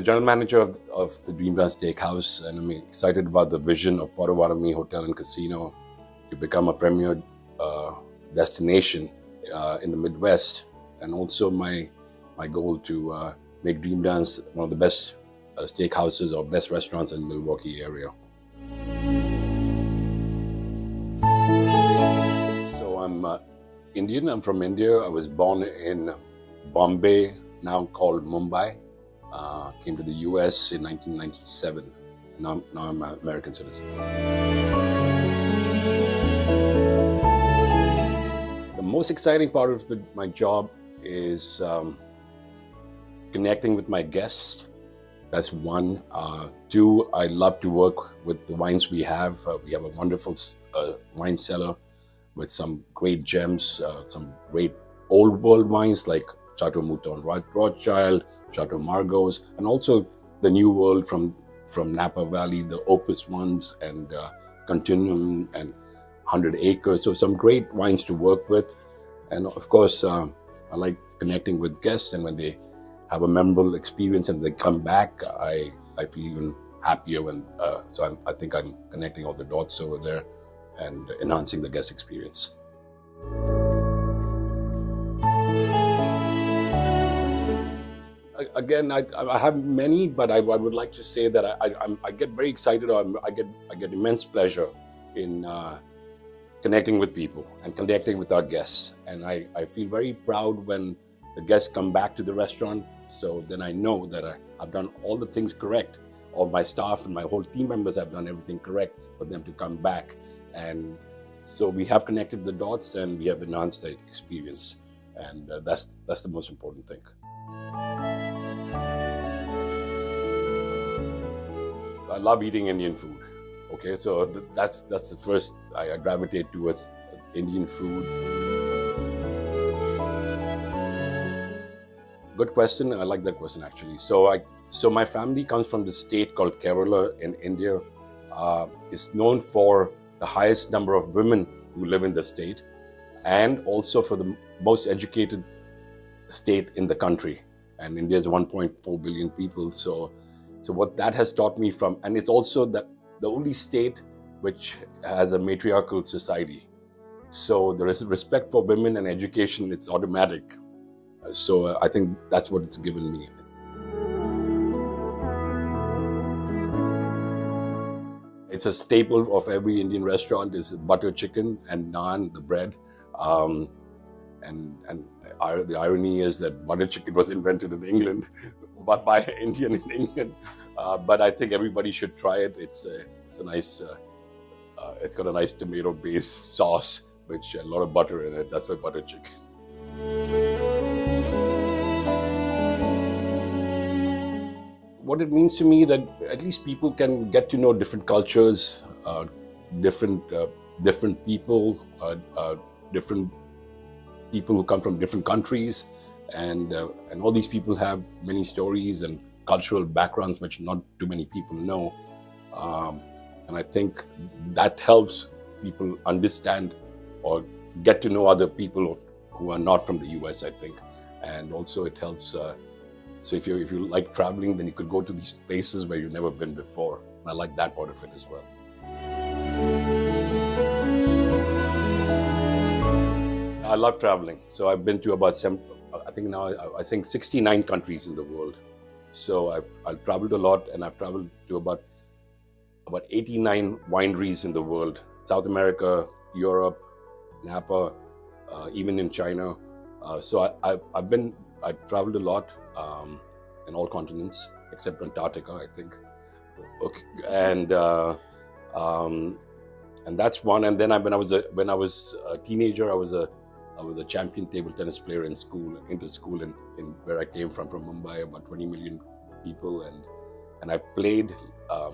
general manager of, of the Dream Dance Steakhouse, and I'm excited about the vision of Potawatomi Hotel and Casino to become a premier uh, destination uh, in the Midwest, and also my my goal to uh, make Dream Dance one of the best uh, steakhouses or best restaurants in the Milwaukee area. So I'm uh, Indian. I'm from India. I was born in Bombay, now called Mumbai. Uh, came to the US in 1997. Now, now I'm an American citizen. The most exciting part of the, my job is um, connecting with my guests. That's one. Uh, two, I love to work with the wines we have. Uh, we have a wonderful uh, wine cellar with some great gems, uh, some great old world wines like Chateau Mouton Rothschild, Chateau Margaux, and also the new world from from Napa Valley, the Opus ones, and uh, Continuum and 100 Acres. So some great wines to work with, and of course, uh, I like connecting with guests. And when they have a memorable experience and they come back, I I feel even happier when. Uh, so I'm, I think I'm connecting all the dots over there and enhancing the guest experience. Again, I, I, have many, but I, I, would like to say that I, I, I get very excited. Or I get I get immense pleasure in uh, connecting with people and connecting with our guests, and I, I feel very proud when the guests come back to the restaurant. So then I know that I, I've done all the things correct. All my staff and my whole team members have done everything correct for them to come back, and so we have connected the dots and we have enhanced the experience, and uh, that's that's the most important thing. I love eating Indian food. Okay, so th- that's that's the first I, I gravitate towards Indian food. Good question. I like that question actually. So I so my family comes from the state called Kerala in India. Uh, it's known for the highest number of women who live in the state, and also for the most educated state in the country. And India is 1.4 billion people, so so what that has taught me from, and it's also the, the only state which has a matriarchal society. So there is respect for women and education, it's automatic. So uh, I think that's what it's given me. It's a staple of every Indian restaurant is butter chicken and naan, the bread. Um, and and the irony is that butter chicken was invented in England, but by an Indian in England. Uh, but I think everybody should try it. It's a, it's a nice, uh, uh, it's got a nice tomato-based sauce, which a lot of butter in it. That's why butter chicken. What it means to me that at least people can get to know different cultures, uh, different uh, different people, uh, different people who come from different countries, and uh, and all these people have many stories and cultural backgrounds which not too many people know, um, and I think that helps people understand or get to know other people who are not from the U.S. I think, and also it helps. Uh, so if you if you like traveling, then you could go to these places where you've never been before. And I like that part of it as well. I love traveling. So I've been to about seven, I think now I think 69 countries in the world. So I've, I've traveled a lot, and I've traveled to about about 89 wineries in the world: South America, Europe, Napa, uh, even in China. Uh, so I, have I've been I've traveled a lot um, in all continents except Antarctica, I think. Okay, and uh, um, and that's one. And then I, when I was a when I was a teenager, I was a I was a champion table tennis player in school, into school in, in where I came from, from Mumbai, about 20 million people, and and I played uh,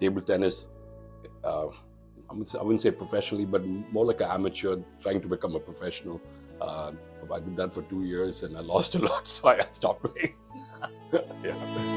table tennis. Uh, I, wouldn't say, I wouldn't say professionally, but more like an amateur, trying to become a professional. Uh, I did that for two years, and I lost a lot, so I stopped playing. yeah.